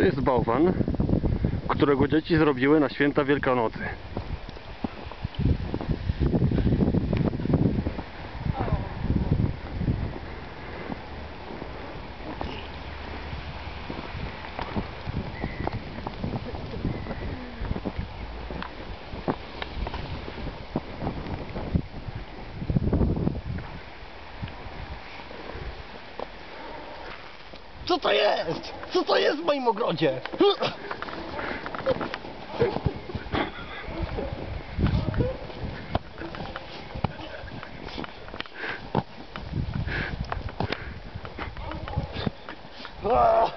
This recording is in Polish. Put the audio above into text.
To jest bałwan, którego dzieci zrobiły na święta Wielkanocy. Co to jest? Co to jest w moim ogrodzie? Ah!